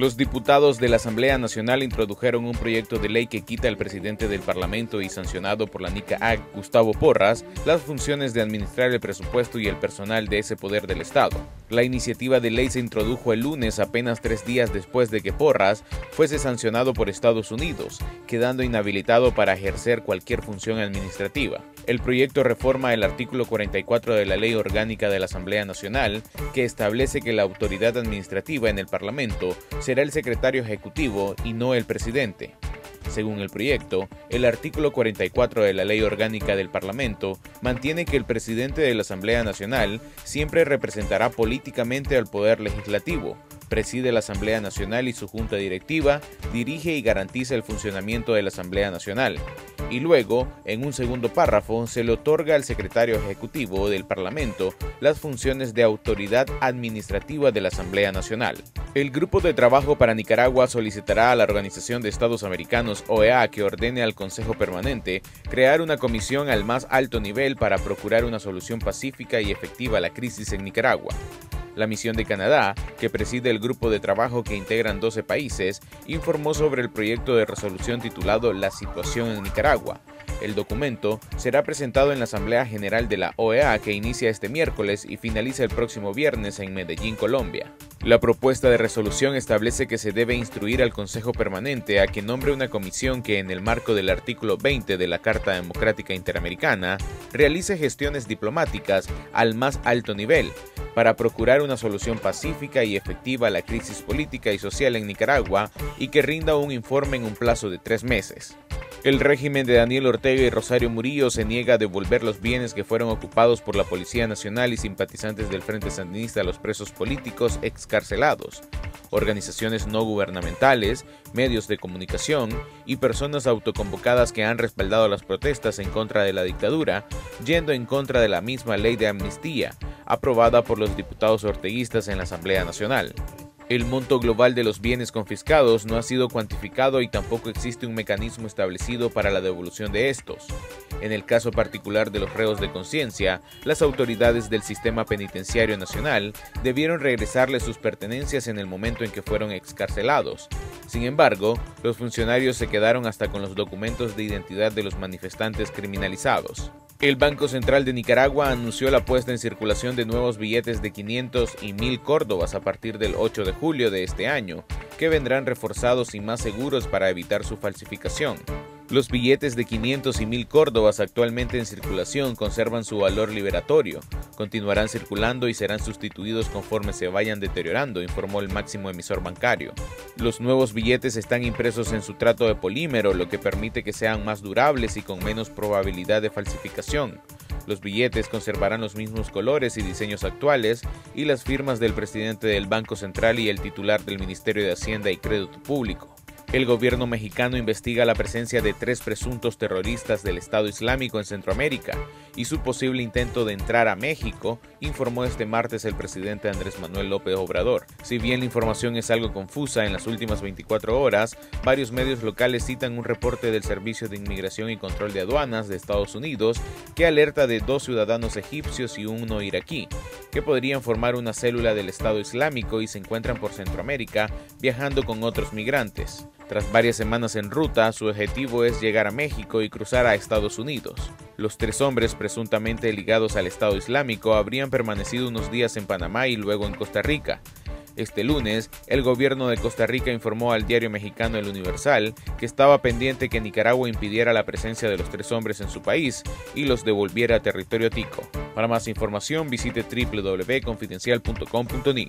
Los diputados de la Asamblea Nacional introdujeron un proyecto de ley que quita al presidente del Parlamento y sancionado por la NICAAC, Gustavo Porras, las funciones de administrar el presupuesto y el personal de ese poder del Estado. La iniciativa de ley se introdujo el lunes apenas tres días después de que Porras fuese sancionado por Estados Unidos, quedando inhabilitado para ejercer cualquier función administrativa. El proyecto reforma el artículo 44 de la Ley Orgánica de la Asamblea Nacional, que establece que la autoridad administrativa en el Parlamento será el secretario ejecutivo y no el presidente. Según el proyecto, el artículo 44 de la Ley Orgánica del Parlamento mantiene que el presidente de la Asamblea Nacional siempre representará políticamente al Poder Legislativo, preside la Asamblea Nacional y su Junta Directiva, dirige y garantiza el funcionamiento de la Asamblea Nacional. Y luego, en un segundo párrafo, se le otorga al secretario ejecutivo del Parlamento las funciones de autoridad administrativa de la Asamblea Nacional. El Grupo de Trabajo para Nicaragua solicitará a la Organización de Estados Americanos, OEA, que ordene al Consejo Permanente crear una comisión al más alto nivel para procurar una solución pacífica y efectiva a la crisis en Nicaragua. La misión de Canadá, que preside el grupo de trabajo que integran 12 países, informó sobre el proyecto de resolución titulado La situación en Nicaragua. El documento será presentado en la Asamblea General de la OEA que inicia este miércoles y finaliza el próximo viernes en Medellín, Colombia. La propuesta de resolución establece que se debe instruir al Consejo Permanente a que nombre una comisión que, en el marco del artículo 20 de la Carta Democrática Interamericana, realice gestiones diplomáticas al más alto nivel para procurar una solución pacífica y efectiva a la crisis política y social en Nicaragua y que rinda un informe en un plazo de tres meses. El régimen de Daniel Ortega y Rosario Murillo se niega a devolver los bienes que fueron ocupados por la Policía Nacional y simpatizantes del Frente Sandinista a los presos políticos excarcelados, organizaciones no gubernamentales, medios de comunicación y personas autoconvocadas que han respaldado las protestas en contra de la dictadura, yendo en contra de la misma ley de amnistía, aprobada por los diputados orteguistas en la Asamblea Nacional. El monto global de los bienes confiscados no ha sido cuantificado y tampoco existe un mecanismo establecido para la devolución de estos. En el caso particular de los reos de conciencia, las autoridades del sistema penitenciario nacional debieron regresarles sus pertenencias en el momento en que fueron excarcelados. Sin embargo, los funcionarios se quedaron hasta con los documentos de identidad de los manifestantes criminalizados. El Banco Central de Nicaragua anunció la puesta en circulación de nuevos billetes de 500 y 1000 córdobas a partir del 8 de julio de este año, que vendrán reforzados y más seguros para evitar su falsificación. Los billetes de 500 y 1000 córdobas actualmente en circulación conservan su valor liberatorio, continuarán circulando y serán sustituidos conforme se vayan deteriorando, informó el máximo emisor bancario. Los nuevos billetes están impresos en su trato de polímero, lo que permite que sean más durables y con menos probabilidad de falsificación. Los billetes conservarán los mismos colores y diseños actuales y las firmas del presidente del Banco Central y el titular del Ministerio de Hacienda y Crédito Público. El gobierno mexicano investiga la presencia de tres presuntos terroristas del Estado Islámico en Centroamérica y su posible intento de entrar a México, informó este martes el presidente Andrés Manuel López Obrador. Si bien la información es algo confusa en las últimas 24 horas, varios medios locales citan un reporte del Servicio de Inmigración y Control de Aduanas de Estados Unidos que alerta de dos ciudadanos egipcios y uno iraquí, que podrían formar una célula del Estado Islámico y se encuentran por Centroamérica viajando con otros migrantes. Tras varias semanas en ruta, su objetivo es llegar a México y cruzar a Estados Unidos. Los tres hombres presuntamente ligados al Estado Islámico habrían permanecido unos días en Panamá y luego en Costa Rica. Este lunes, el gobierno de Costa Rica informó al diario mexicano El Universal que estaba pendiente que Nicaragua impidiera la presencia de los tres hombres en su país y los devolviera a territorio tico. Para más información visite www.confidencial.com.ni.